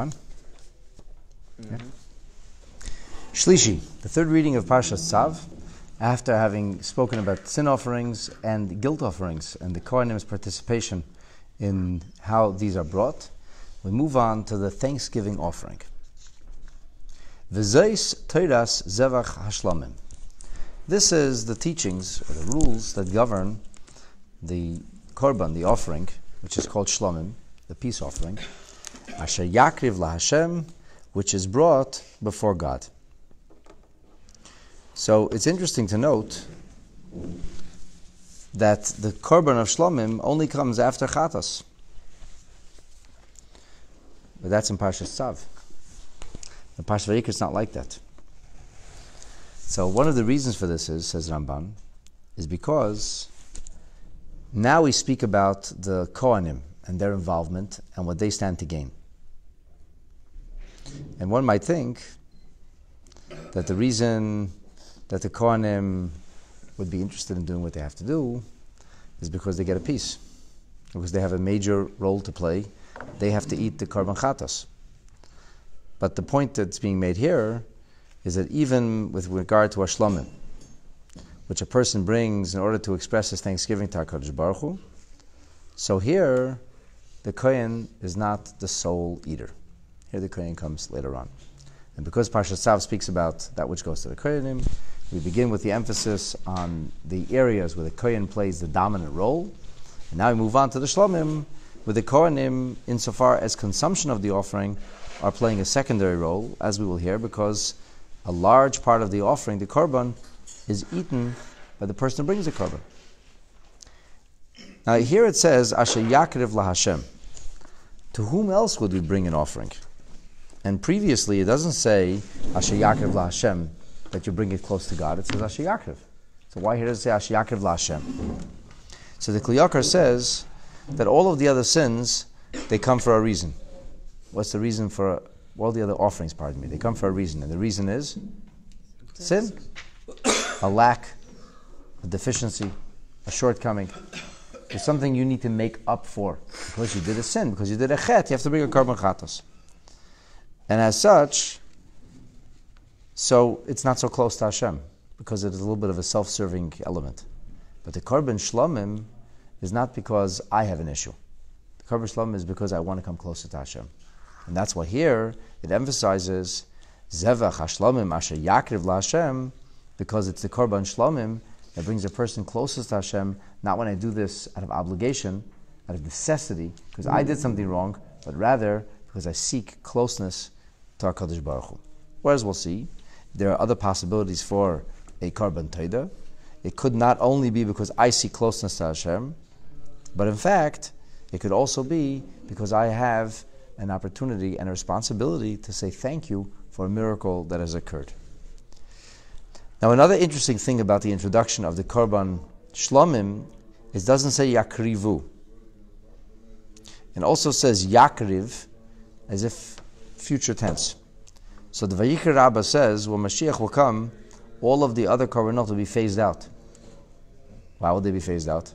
on? Mm-hmm. Yeah. Shlishi, the third reading of Parsha Tzav, after having spoken about sin offerings and guilt offerings and the Kohenim's participation in how these are brought, we move on to the Thanksgiving offering. V'zeis Teiras Zevach Hashlamim. This is the teachings or the rules that govern the korban, the offering, which is called Shlomim, the peace offering, Asher Yakriv LaHashem, which is brought before God. So it's interesting to note that the korban of Shlomim only comes after Chatas. But that's in Parshas Tzav. The Parsha Vayikra is not like that. So one of the reasons for this is, says Ramban, is because now we speak about the Kohanim and their involvement and what they stand to gain. And one might think that the reason that the Kohanim would be interested in doing what they have to do is because they get a piece, because they have a major role to play. They have to eat the korban chatas. But the point that's being made here is that even with regard to ashlamim, which a person brings in order to express his thanksgiving to HaKadosh Baruch Hu, so here the Kohen is not the sole eater. Here the Kohen comes later on. And because Parshat Tzav speaks about that which goes to the Kohenim, we begin with the emphasis on the areas where the Kohen plays the dominant role. And now we move on to the Shlomim, where the Kohenim, insofar as consumption of the offering, are playing a secondary role, as we will hear, because a large part of the offering, the korban, is eaten by the person who brings the korban. Now here it says, Asher Yakriv LaHashem. To whom else would we bring an offering? And previously, it doesn't say Asher Yakriv LaHashem that you bring it close to God. It says Asher Yakriv. So why here does it say Asher Yakriv LaHashem? So the Kli Yakar says that all of the other sins they come for a reason. What's the reason for all the other offerings? Pardon me. They come for a reason, and the reason is sin, a lack, a deficiency, a shortcoming. It's something you need to make up for because you did a sin, because you did a chet. You have to bring a korban chatos. And as such, so it's not so close to Hashem because it is a little bit of a self-serving element. But the korban shlomim is not because I have an issue. The korban shlomim is because I want to come closer to Hashem. And that's why here it emphasizes zevach hashlomim asher yakriv laHashem because it's the korban shlomim that brings a person closest to Hashem, not when I do this out of obligation, out of necessity, because I did something wrong, but rather because I seek closeness to HaKadosh Baruch Hu. Whereas we'll see, there are other possibilities for a korban taida. It could not only be because I see closeness to Hashem, but in fact, it could also be because I have an opportunity and a responsibility to say thank you for a miracle that has occurred. Now, another interesting thing about the introduction of the korban shlomim is it doesn't say yakrivu. It also says yakriv as if future tense. So the Vayikra Rabbah says when Mashiach will come, all of the other korbanot will be phased out. Why would they be phased out?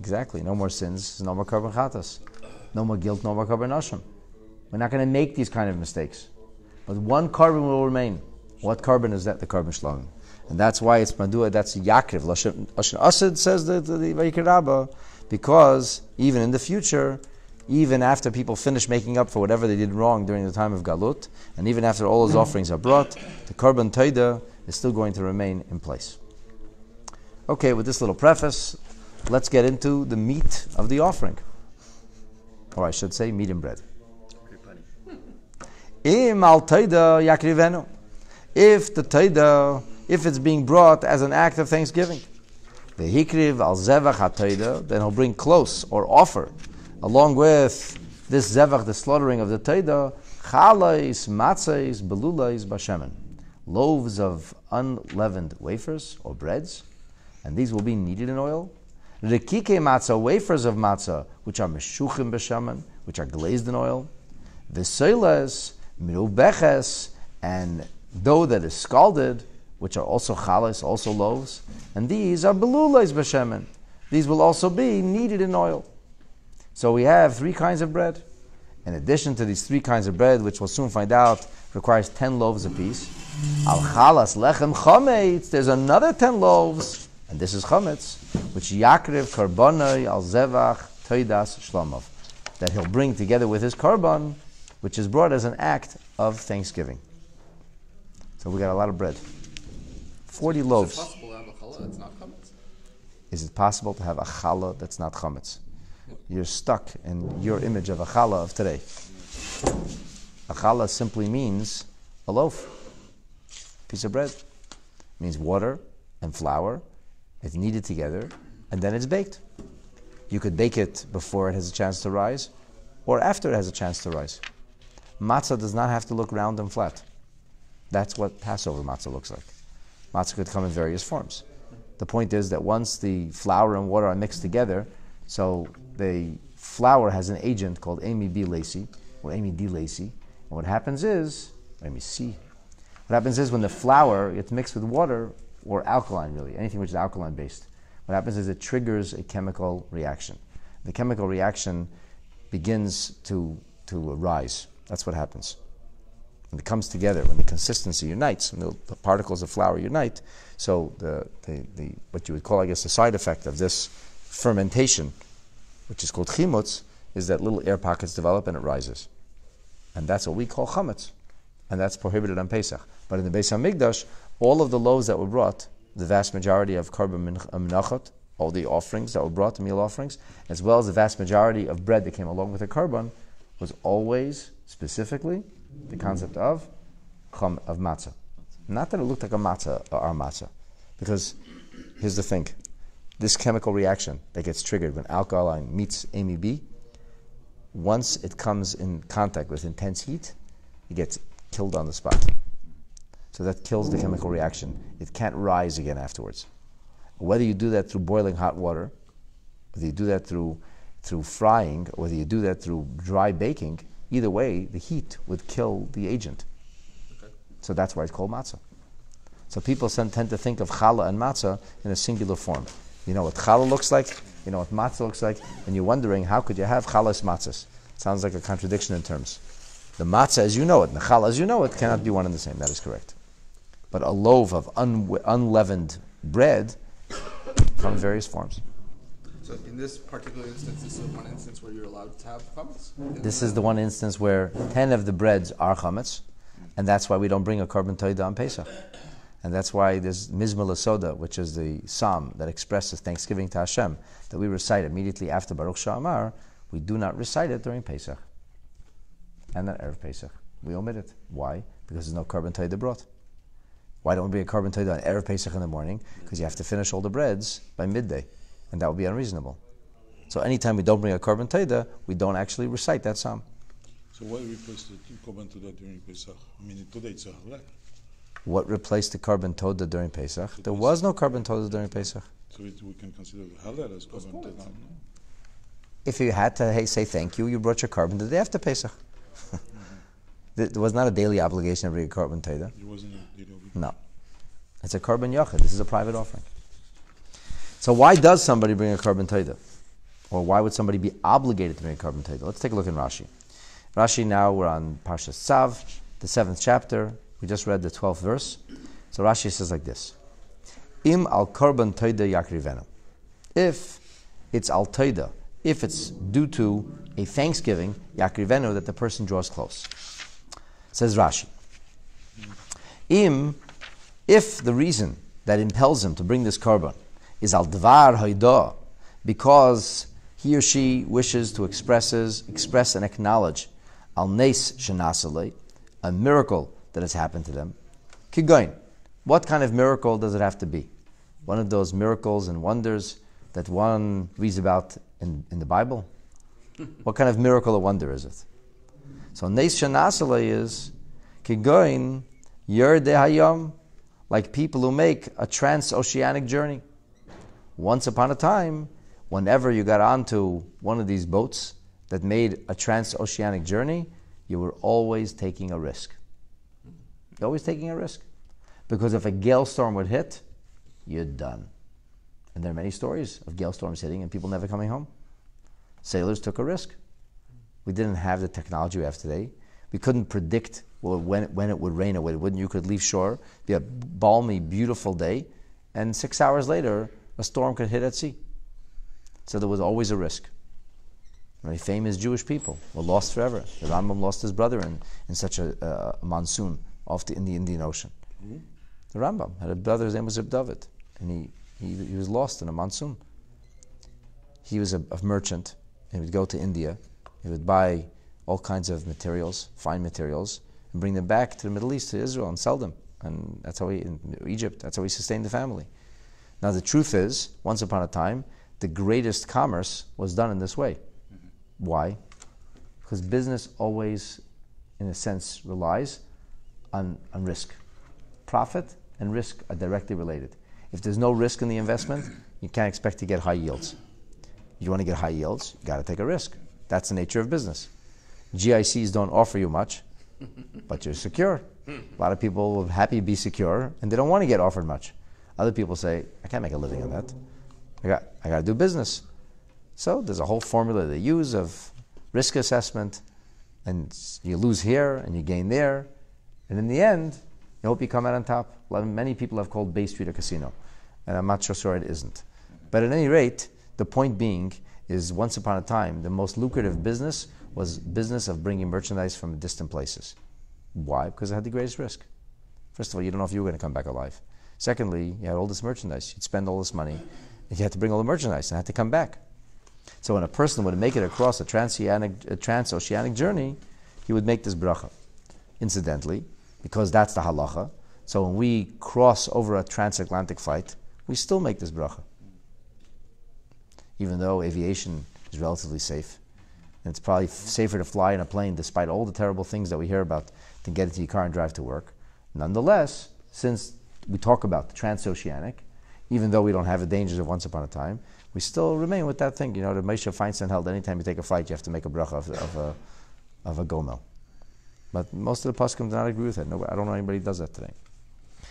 Exactly. No more sins, no more korban chatas, no more guilt, no more korban. We're not going to make these kind of mistakes. But one korban will remain. What korban is that? The korban shlomim. And that's why it's Madua, that's Yakriv. Lashon Asad says the, the, the Vayikra Rabbah, because even in the future, even after people finish making up for whatever they did wrong during the time of Galut, and even after all those offerings are brought, the Korban Taida is still going to remain in place. Okay, with this little preface, let's get into the meat of the offering. Or I should say, meat and bread. Im al yakrivenu. If the taida, if it's being brought as an act of thanksgiving, the hikriv al zevach then he'll bring close or offer along with this zevach, the slaughtering of the taida, chalais, matzais, belulais, bashemen, loaves of unleavened wafers or breads, and these will be kneaded in oil. Rekike matzah, wafers of matzah, which are meshuchim bashemen, which are glazed in oil. Visoiles, mirubeches, and dough that is scalded, which are also chalais, also loaves. And these are belulais bashemen. These will also be kneaded in oil. So we have three kinds of bread. in addition to these three kinds of bread, which we'll soon find out requires 10 loaves apiece, al chalas lechem chometz, there's another 10 loaves, and this is chometz, which yakriv karbonai al zevach toidas shlomov, that he'll bring together with his korban, which is brought as an act of thanksgiving. So we got a lot of bread. 40 loaves. Is it possible to have a challah that's not chametz? Is it possible to have a challah that's not chametz? You're stuck in your image of a challah of today. A challah simply means a loaf, piece of bread. It means water and flour. It's kneaded together, and then it's baked. You could bake it before it has a chance to rise, or after it has a chance to rise. Matzah does not have to look round and flat. That's what Passover matzah looks like. Matzah could come in various forms. The point is that once the flour and water are mixed together, so the flour has an agent called Amy B. Lacey, or Amy D. Lacey, and what happens is, Amy C. What happens is when the flour gets mixed with water, or alkaline really, anything which is alkaline based, what happens is it triggers a chemical reaction. The chemical reaction begins to, to rise. That's what happens. When it comes together, when the consistency unites, when the, the particles of flour unite, so the, the, the, what you would call, I guess, the side effect of this fermentation, which is called chimutz, is that little air pockets develop and it rises. And that's what we call chametz. And that's prohibited on Pesach. But in the Beis HaMikdash, all of the loaves that were brought, the vast majority of korban menachot, uh, all the offerings that were brought, the meal offerings, as well as the vast majority of bread that came along with the korban, was always specifically the concept of chum, of matzah. Not that it looked like a matzah or our matzah, because here's the thing: this chemical reaction that gets triggered when alkaline meets AMB, once it comes in contact with intense heat, it gets killed on the spot. So that kills the chemical reaction. It can't rise again afterwards. Whether you do that through boiling hot water, whether you do that through through frying, whether you do that through dry baking, either way, the heat would kill the agent. Okay. So that's why it's called matzah. So people tend to think of challah and matzah in a singular form. You know what challah looks like, you know what matzah looks like, and you're wondering how could you have challahs matzahs? Sounds like a contradiction in terms. The matzah as you know it, and the challah as you know it, cannot be one and the same. That is correct. But a loaf of un- unleavened bread comes various forms. So in this particular instance, this is one instance where you're allowed to have chametz. This is the one instance where 10 of the breads are chametz, and that's why we don't bring a korban toida on Pesach. And that's why there's Mizmor Soda, which is the psalm that expresses thanksgiving to Hashem, that we recite immediately after Baruch Sha'amar. We do not recite it during Pesach and not Erev Pesach. We omit it. Why? Because there's no korban toida brought. Why don't we bring a korban toida on Erev Pesach in the morning? Because you have to finish all the breads by midday, and that would be unreasonable. So anytime we don't bring a korban toida, we don't actually recite that psalm. So why the korban toda during Pesach? I mean, today it's a Hallel. What replaced the korban toda during Pesach? There was no korban toda during Pesach. So it, we can consider the Hallel as korban toda. no? If you had to hey, say thank you, you brought your korban the day after Pesach. Mm-hmm. There there was not a daily obligation to bring a korban toda. It wasn't a daily obligation. No. It's a korban yachid. This is a private offering. So why does somebody bring a korban toda? Or why would somebody be obligated to bring a korban toda? Let's take a look in Rashi. Rashi now we're on Parsha Tzav, the seventh chapter. We just read the twelfth verse. So Rashi says like this: Im al korban toda yakrivenu. If it's al toda, if it's due to a thanksgiving yakrivenu that the person draws close. Says Rashi. Im, if the reason that impels him to bring this korban is al dvar haidah, because he or she wishes to expresses, express and acknowledge al nes shenasale, a miracle that has happened to them. Kigoin, what kind of miracle does it have to be? One of those miracles and wonders that one reads about in, in the Bible? what kind of miracle or wonder is it? So nes shenasale is kigoin yerde hayom, like people who make a transoceanic journey. Once upon a time, whenever you got onto one of these boats that made a transoceanic journey, you were always taking a risk. You're always taking a risk. Because if a gale storm would hit, you're done. And there are many stories of gale storms hitting and people never coming home. Sailors took a risk. We didn't have the technology we have today. We couldn't predict well, when, when it would rain or when it wouldn't. You could leave shore, be a balmy, beautiful day, and six hours later, a storm could hit at sea. So there was always a risk. Very famous Jewish people were lost forever. The Rambam lost his brother in, in such a, uh, monsoon off the, in the Indian Ocean. Mm-hmm. The Rambam had a brother, his name was Reb David, and he, he, he was lost in a monsoon. He was a, a merchant. He would go to India. He would buy all kinds of materials, fine materials, and bring them back to the Middle East, to Israel, and sell them. And that's how he, in Egypt, that's how he sustained the family. Now, the truth is, once upon a time, the greatest commerce was done in this way. Mm-hmm. Why? Because business always, in a sense, relies on, on risk. Profit and risk are directly related. If there's no risk in the investment, you can't expect to get high yields. You want to get high yields, you got to take a risk. That's the nature of business. GICs don't offer you much, but you're secure. A lot of people will happy to be secure and they don't want to get offered much. Other people say, I can't make a living on that. I got, I got to do business. So there's a whole formula they use of risk assessment, and you lose here and you gain there. And in the end, you hope you come out on top. Many people have called Bay Street a casino, and I'm not sure, sure it isn't. But at any rate, the point being is once upon a time, the most lucrative business was business of bringing merchandise from distant places. Why? Because it had the greatest risk. First of all, you don't know if you were going to come back alive. Secondly, you had all this merchandise. You'd spend all this money, and you had to bring all the merchandise and had to come back. So when a person would make it across a a transoceanic journey, he would make this bracha. Incidentally, because that's the halacha. So when we cross over a transatlantic flight, we still make this bracha. Even though aviation is relatively safe. And it's probably safer to fly in a plane despite all the terrible things that we hear about than get into your car and drive to work. Nonetheless, since we talk about the transoceanic, even though we don't have the dangers of once upon a time, we still remain with that thing. You know, the Moshe Feinstein held anytime you take a flight, you have to make a bracha of, of a, of a gomel. But most of the poskim do not agree with it. No, I don't know anybody who does that today.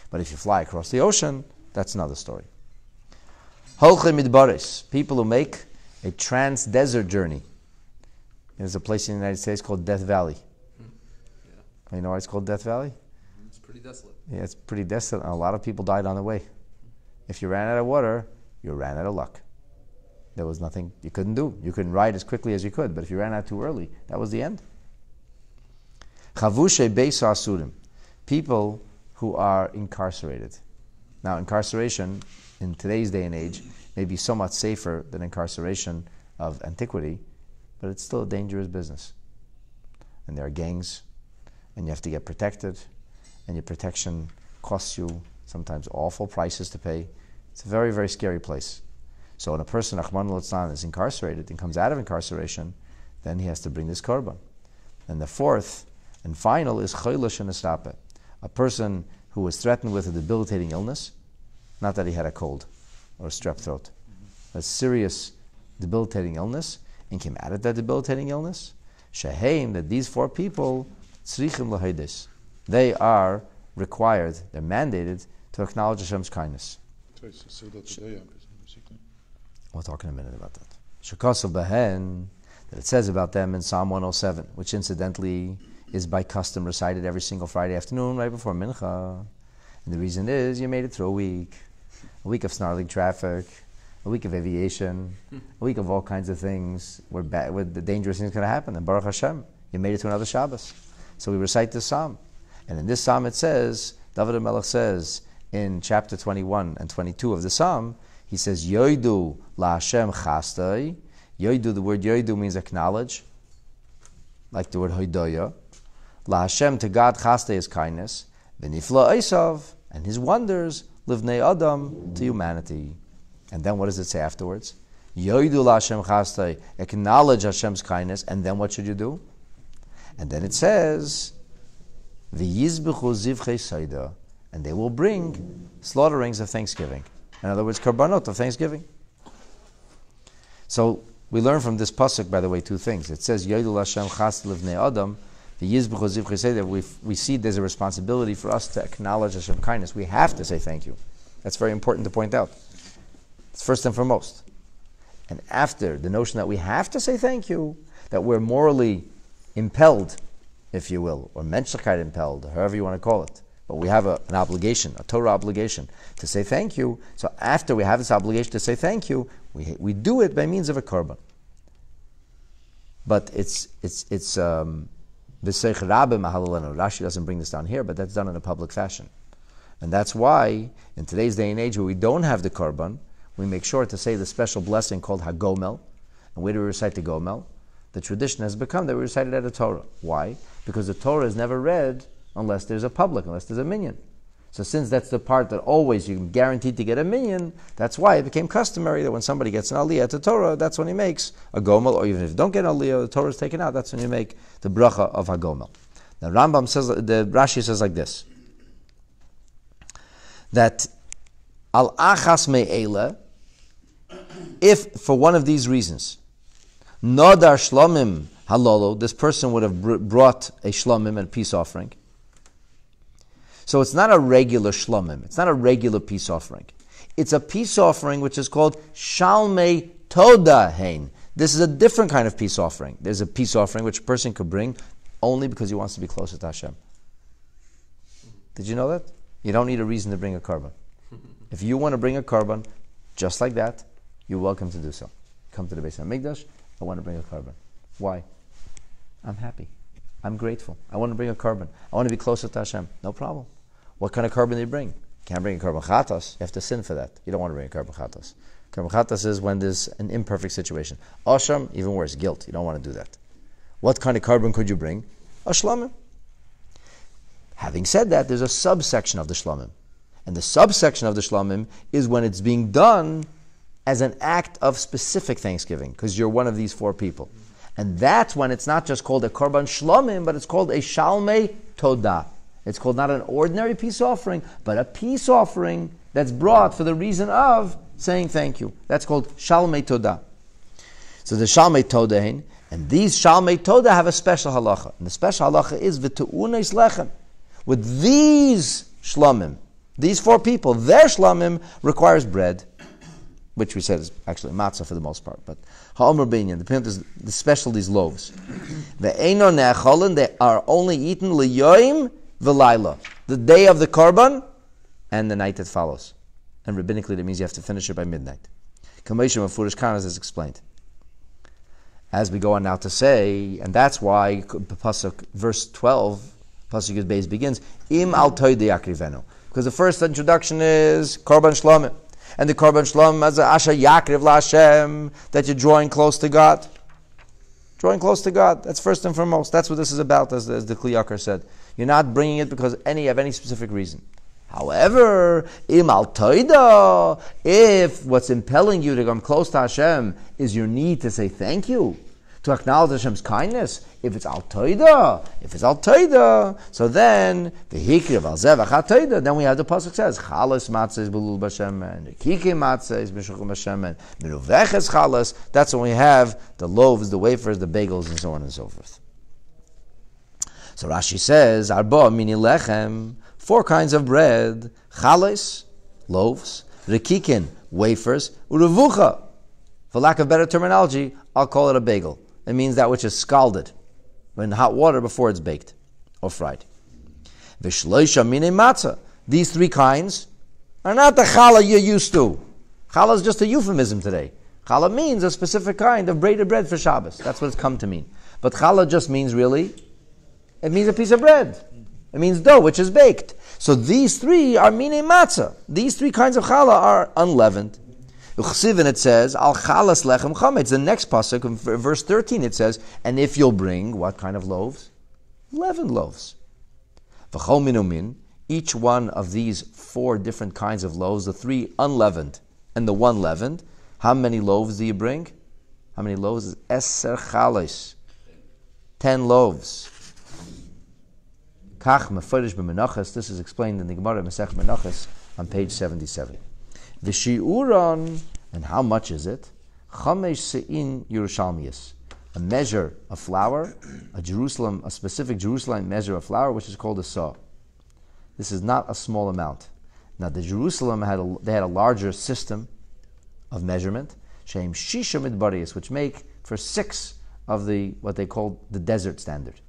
But if you fly across the ocean, that's another story. Holche midbaris, people who make a trans desert journey. There's a place in the United States called Death Valley. Hmm. Yeah. You know why it's called Death Valley? It's pretty desolate. Yeah, it's pretty desolate, and a lot of people died on the way. If you ran out of water, you ran out of luck. There was nothing you couldn't do. You couldn't ride as quickly as you could, but if you ran out too early, that was the end. Chavushe beis asurim, people who are incarcerated. Now, incarceration in today's day and age may be so much safer than incarceration of antiquity, but it's still a dangerous business. And there are gangs, and you have to get protected, and your protection costs you sometimes awful prices to pay. It's a very, very scary place. So when a person, Ahman al is incarcerated and comes out of incarceration, then he has to bring this korban. And the fourth and final is chaylish and a person who was threatened with a debilitating illness, not that he had a cold or a strep throat, a serious debilitating illness, and came out of that debilitating illness. Sheheim, that these four people, tzrichim lahedis, they are required, they're mandated to acknowledge Hashem's kindness. We'll talk in a minute about that. Shakasav behen, that it says about them in Psalm 107, which incidentally is by custom recited every single Friday afternoon right before Mincha. And the reason is you made it through a week, a week of snarling traffic, a week of aviation, a week of all kinds of things where, ba- where the dangerous things going to happen. And Baruch Hashem, you made it to another Shabbos. So we recite this psalm. And in this psalm it says, David Melech says in chapter 21 and 22 of the psalm, he says, Yoidu la Hashem chastai. Yoidu, the word yoidu means acknowledge, like the word hoidoya. La Hashem, to God, chaste is kindness. V'nifla Esav, and his wonders, livnei Adam, to humanity. And then what does it say afterwards? Yoidu la Hashem chaste, acknowledge Hashem's kindness, and then what should you do? And then it says, V'yizbechu zivchei saida, and they will bring slaughterings of thanksgiving. In other words, karbanot of thanksgiving. So we learn from this pasuk, by the way, two things. It says, Yoidu la Hashem chaste livnei Adam, the Yizbuch Chesed, we, we see there's a responsibility for us to acknowledge Hashem kindness. We have to say thank you. That's very important to point out. It's first and foremost. And after the notion that we have to say thank you, that we're morally impelled, if you will, or menschlichkeit impelled, however you want to call it. But we have a, an obligation, a Torah obligation, to say thank you. So after we have this obligation to say thank you, we, we do it by means of a korban. But it's it's it's um, Rashi doesn't bring this down here, but that's done in a public fashion. And that's why, in today's day and age where we don't have the korban, we make sure to say the special blessing called Hagomel. And where do we recite the Gomel? The tradition has become that we recite it at a Torah. Why? Because the Torah is never read unless there's a public, unless there's a minyan. So since that's the part that always you're guaranteed to get a minyan, that's why it became customary that when somebody gets an aliyah to Torah, that's when he makes a gomel, or even if you don't get an aliyah, the Torah is taken out, that's when you make the bracha of a gomel. Now Rambam says, the Rashi says like this, that al achas me'ela, if for one of these reasons, nodar shlomim halolo, this person would have brought a shlomim and peace offering, so it's not a regular shlomim. It's not a regular peace offering. It's a peace offering which is called shalmei toda hein. This is a different kind of peace offering. There's a peace offering which a person could bring only because he wants to be closer to Hashem. Did you know that? You don't need a reason to bring a korban. If you want to bring a korban, just like that, you're welcome to do so. Come to the base of Mikdash. I want to bring a korban. Why? I'm happy. I'm grateful. I want to bring a korban. I want to be closer to Hashem. No problem. What kind of korban do you bring? Can't bring a korban chatas. You have to sin for that. You don't want to bring a korban chatas. Korban chatas is when there's an imperfect situation. Asham, even worse, guilt. You don't want to do that. What kind of korban could you bring? A shlamim. Having said that, there's a subsection of the shlamim. And the subsection of the shlamim is when it's being done as an act of specific thanksgiving, because you're one of these four people. And that's when it's not just called a korban shlamim, but it's called a shalmei todah. It's called not an ordinary peace offering, but a peace offering that's brought for the reason of saying thank you. That's called Shalmei Todah. So the Shalmei Todahin, and these Shalmei Todah have a special halacha. And the special halacha is V'tu'unes lechem. With these shlamim, these four people, their shlamim requires bread, which we said is actually matzah for the most part. But ha'omer binyan, the point is the special these loaves. Ne'acholin, they are only eaten liyoim v'layla, the day of the korban, and the night that follows. And rabbinically, that means you have to finish it by midnight. Kameshim of Furish Kanas is explained. As we go on now to say, and that's why pasuk verse twelve, pasuk Yud Beis begins im al yakrivenu, because the first introduction is korban shlomim, and the korban shlomim as a asha yakriv lashem that you're drawing close to God drawing close to God. That's first and foremost. That's what this is about, as, as the Kli Yakar said. You're not bringing it because any of any specific reason. However, im al if what's impelling you to come close to Hashem is your need to say thank you, to acknowledge Hashem's kindness. If it's al if it's al so then the hikri of al zevach then we have the pasuk says chalas matzah is belul b'Hashem and the kiki matzah is b'shuchum Hashem and minuvech is chalas. That's when we have the loaves, the wafers, the bagels, and so on and so forth. So Rashi says arba mini lechem, four kinds of bread: chalas, loaves, rekikin, wafers, urevucha. For lack of better terminology, I'll call it a bagel. It means that which is scalded in hot water before it's baked or fried. Vishloisha mine matzah. These three kinds are not the challah you're used to. Challah is just a euphemism today. Challah means a specific kind of braided bread for Shabbos. That's what it's come to mean. But challah just means really, it means a piece of bread. It means dough which is baked. So these three are mine matzah. These three kinds of challah are unleavened. It says, Al chalas lechem chametz. The next pasuk, verse 13, it says, and if you'll bring what kind of loaves? Eleven loaves. V'chol minumin, each one of these four different kinds of loaves, the three unleavened and the one leavened, how many loaves do you bring? How many loaves? Is Eser chalas. Ten loaves. Kach b'menachas. This is explained in the Gemara Masech Menachas on page 77. The shiuron, and how much is it? Chamesh sein Yerushalmius, a measure of flour, a Jerusalem, a specific Jerusalem measure of flour, which is called a saw. This is not a small amount. Now, the Jerusalem had a, they had a larger system of measurement. Shem Shisha Midbarius, which make for six of the what they call the desert standard.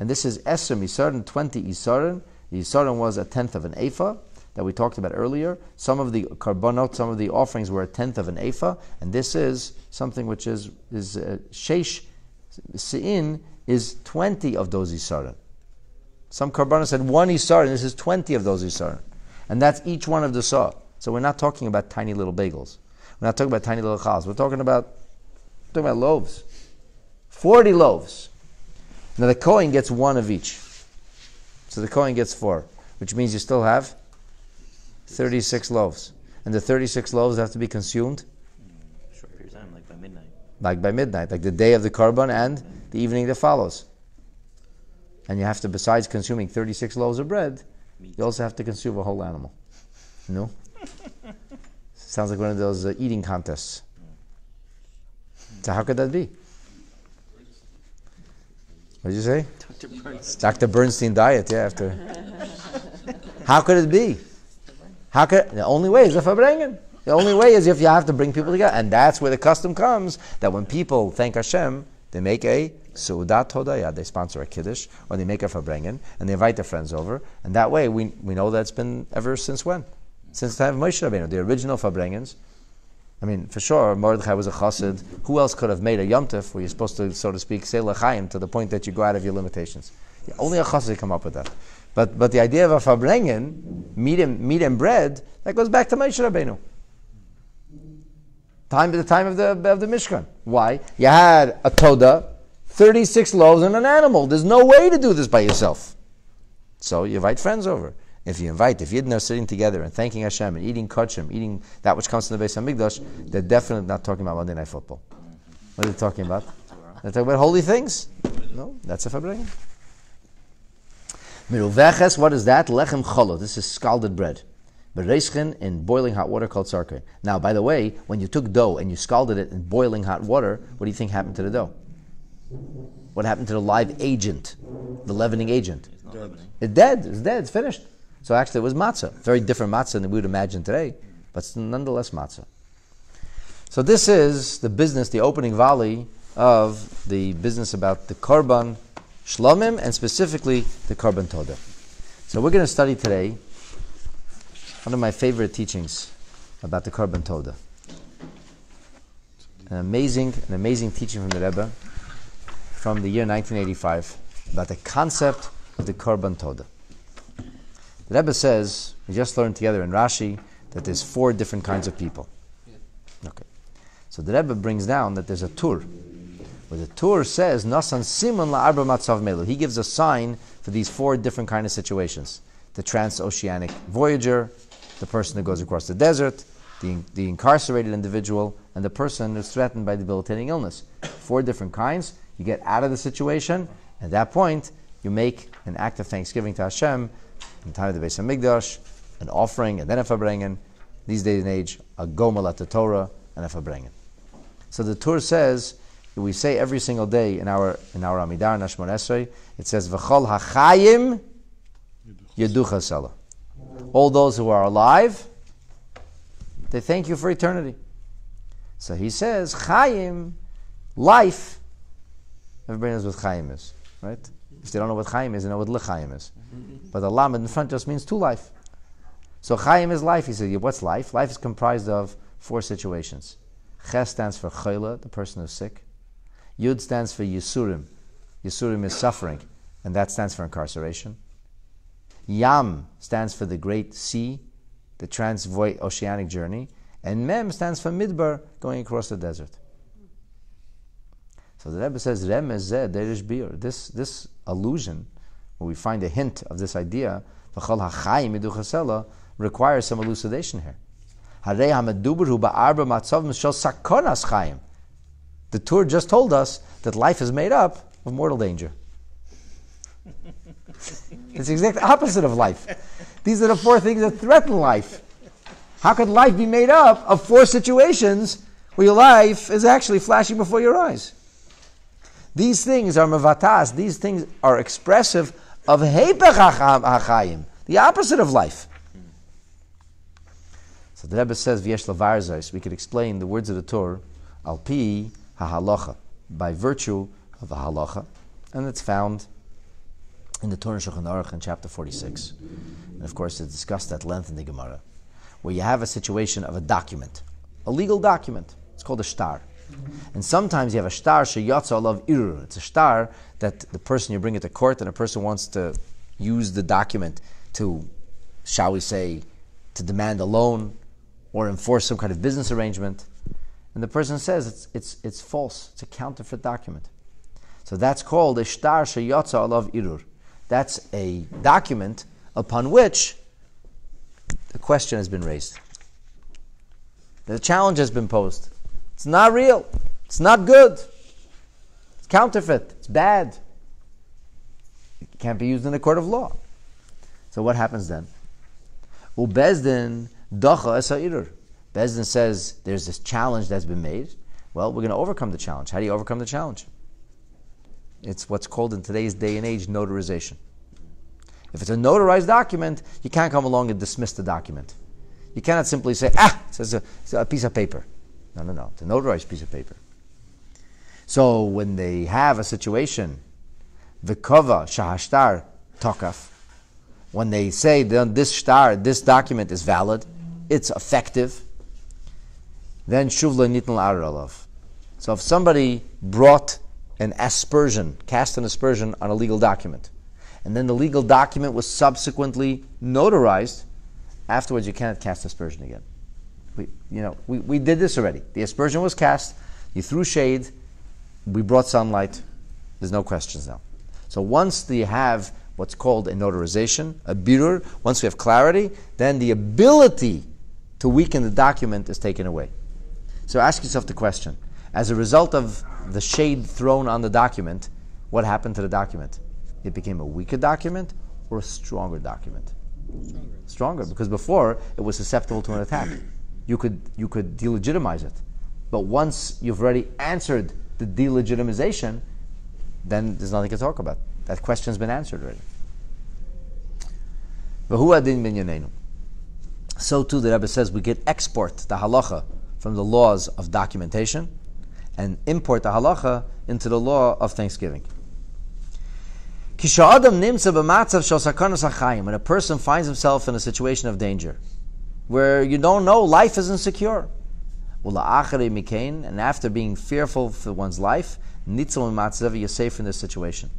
And this is Esrim Isarin, 20 Isarin. The Isarin was a tenth of an Ephah that we talked about earlier. Some of the korbanot, some of the offerings were a tenth of an Ephah, and this is something which is is uh, Sheish Sein is 20 of those Isarin. Some korbanot said one Isarin, this is 20 of those Isarin. And that's each one of the saw. So we're not talking about tiny little bagels. We're not talking about tiny little chals. We're talking about talking about loaves. 40 loaves. Now the Kohen gets one of each. So the Kohen gets four, which means you still have 36 loaves. And the 36 loaves have to be consumed Short period of time, like by midnight. like by midnight, like the day of the korban and the evening that follows. And you have to, besides consuming 36 loaves of bread, you also have to consume a whole animal. No? Sounds like one of those uh, eating contests. So how could that be? What did you say? Dr. Bernstein. Dr. Bernstein diet, yeah, after. How could it be? How the only way is if I bring it. The only way is if you have to bring people together, and that's where the custom comes that when people thank Hashem, they make a Suudat Hodaya, they sponsor a Kiddush, or they make a Farbrengen, and they invite their friends over, and that way we, we know that's been ever since when? Since the time of Moshe Rabbeinu, the original Farbrengens. I mean, for sure, Mordechai was a chassid. Who else could have made a yomtiv where you're supposed to, so to speak, say l'chaim to the point that you go out of your limitations? Only a chassid come up with that. But, but the idea of a farbrengen, meat and, meat and bread, that goes back to Moshe Rabbeinu. Time the time of the of the Mishkan. Why? You had a toda, thirty six loaves and an animal. There's no way to do this by yourself. So you invite friends over. If you invite, if are sitting together and thanking Hashem and eating kachim, eating that which comes from the base of Hamikdash, they're definitely not talking about Monday Night Football. What are they talking about? They're talking about holy things. No, that's a farbrengen. Miruveches, what is that? Lechem cholo. This is scalded bread. Bereischen in boiling hot water called sarke. Now, by the way, when you took dough and you scalded it in boiling hot water, what do you think happened to the dough? What happened to the live agent, the leavening agent? It's dead. It's dead. It's finished. So actually, it was matzah. Very different matzah than we would imagine today, but it's nonetheless matzah. So this is the business, the opening volley of the business about the korban shlomim and specifically the korban toda. So we're going to study today one of my favorite teachings about the korban toda. An amazing, an amazing teaching from the Rebbe from the year 1985 about the concept of the korban toda. The Rebbe says, we just learned together in Rashi that there's four different kinds of people. Okay. So the Rebbe brings down that there's a Tur, where the Tur says, Nasan Simon la'arba matzav melu. He gives a sign for these four different kind of situations. The transoceanic voyager, the person who goes across the desert, the, the incarcerated individual, and the person who's threatened by debilitating illness. Four different kinds. You get out of the situation. At that point, you make an act of thanksgiving to Hashem in the time of the Beis Hamikdash, an offering, and then a farbrengen. These days and age, a gomel at the Torah and a farbrengen. So the Torah says we say every single day in our in our Amidar Nashmon Esrei, it says V'chol hachayim yeducha sela. All those who are alive, they thank you for eternity. So he says chayim, life. Everybody knows what chayim is, right? If they don't know what chayim is, they know what lechayim is. But the lamed in front just means to life. So chayim is life. He said, yeah, what's life? Life is comprised of four situations. Ches stands for chayla, the person who's sick. Yud stands for Yisurim. Yisurim is suffering, and that stands for incarceration. Yam stands for the great sea, the transoceanic journey. And Mem stands for Midbar, going across the desert. So the Rebbe says, Rem derish bir. This, this allusion, where we find a hint of this idea, requires some elucidation here. Harei hameduber hu ba'arba matzav mishal sakonas chayim. The Tur just told us that life is made up of mortal danger. it's the exact opposite of life. These are the four things that threaten life. How could life be made up of four situations where your life is actually flashing before your eyes? These things are mavatas, these things are expressive of hachayim, the opposite of life. So the Rebbe says, V'yesh we could explain the words of the Torah, al pi hahalacha, by virtue of a halacha, and it's found in the Torah Shulchan Aruch in chapter 46. And of course, it's discussed at length in the Gemara, where you have a situation of a document, a legal document. It's called a shtar. And sometimes you have a shtar sheyatza alav. It's a shtar that the person you bring it to court and a person wants to use the document to, shall we say, to demand a loan or enforce some kind of business arrangement. And the person says it's, it's, it's false. It's a counterfeit document. So that's called a shtar sheyatza alav irur. That's a document upon which the question has been raised. The challenge has been posed. It's not real. It's not good. It's counterfeit. It's bad. It can't be used in a court of law. So what happens then? Ubezdin dacha esa'irur. Bezdin says there's this challenge that's been made. Well, we're going to overcome the challenge. How do you overcome the challenge? It's what's called in today's day and age notarization. If it's a notarized document, you can't come along and dismiss the document. You cannot simply say, ah, it's a, it's a piece of paper. No, no, no. It's a notarized piece of paper. So when they have a situation, vikova shahashtar tokaf, when they say this shtar, this document is valid, it's effective, then shuvla nitnal aralav. So if somebody brought an aspersion, cast an aspersion on a legal document, and then the legal document was subsequently notarized, afterwards you cannot cast aspersion again. We, you know, we, we did this already. The aspersion was cast, you threw shade, we brought sunlight, there's no questions now. So once you have what's called a notarization, a birur, once we have clarity, then the ability to weaken the document is taken away. So ask yourself the question as a result of the shade thrown on the document, what happened to the document? It became a weaker document or a stronger document? Stronger. Stronger, because before it was susceptible to an attack. You could, you could delegitimize it. But once you've already answered the delegitimization, then there's nothing to talk about. That question's been answered already. So too, the Rebbe says we get export the halacha from the laws of documentation and import the halacha into the law of thanksgiving. When a person finds himself in a situation of danger, where you don't know, life is insecure. And after being fearful for one's life, you're safe in this situation.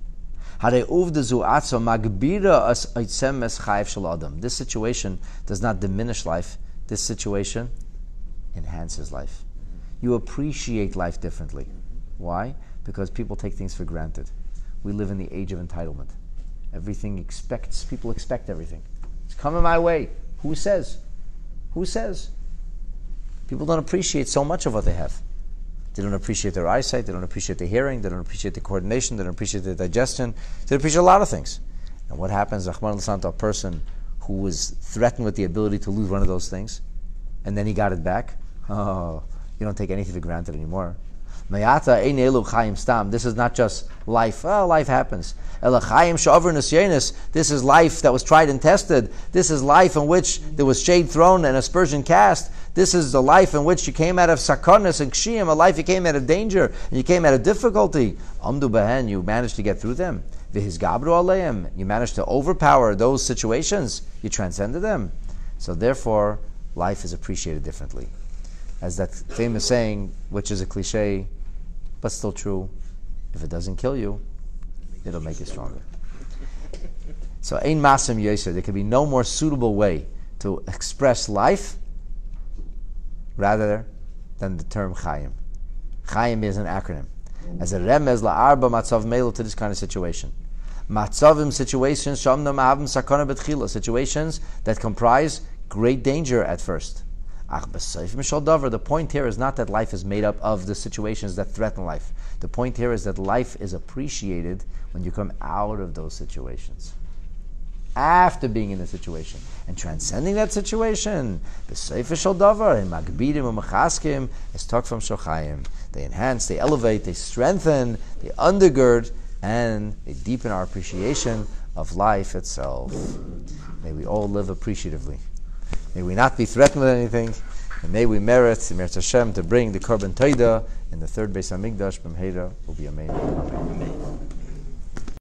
This situation does not diminish life. This situation enhances life. You appreciate life differently. Why? Because people take things for granted. We live in the age of entitlement. Everything expects, people expect everything. It's coming my way. Who says? Who says? People don't appreciate so much of what they have. They don't appreciate their eyesight, they don't appreciate their hearing, they don't appreciate their coordination, they don't appreciate their digestion, they don't appreciate a lot of things. And what happens, Rahman al a person who was threatened with the ability to lose one of those things, and then he got it back? Oh, you don't take anything for granted anymore. This is not just life. Oh, life happens. This is life that was tried and tested. This is life in which there was shade thrown and aspersion cast. This is the life in which you came out of sakonis and kshiyim, a life you came out of danger and you came out of difficulty. You managed to get through them. You managed to overpower those situations. You transcended them. So therefore, life is appreciated differently. As that famous saying, which is a cliche, but still true, if it doesn't kill you, it'll make you stronger. So, ein masim yeser, there can be no more suitable way to express life rather than the term chayim. Chayim is an acronym. As a remez la'arba matzav melo to this kind of situation. Matzavim situations, shamna ma'avim sakana betchila, situations that comprise great danger at first. The point here is not that life is made up of the situations that threaten life. The point here is that life is appreciated when you come out of those situations after being in the situation and transcending that situation. is talk from shochayim. They enhance, they elevate, they strengthen, they undergird, and they deepen our appreciation of life itself. May we all live appreciatively. May we not be threatened with anything. And may we merit, merit Hashem, to bring the Korban Taida in the third Beis Hamikdash, B'mheira, will be amazing. Amen.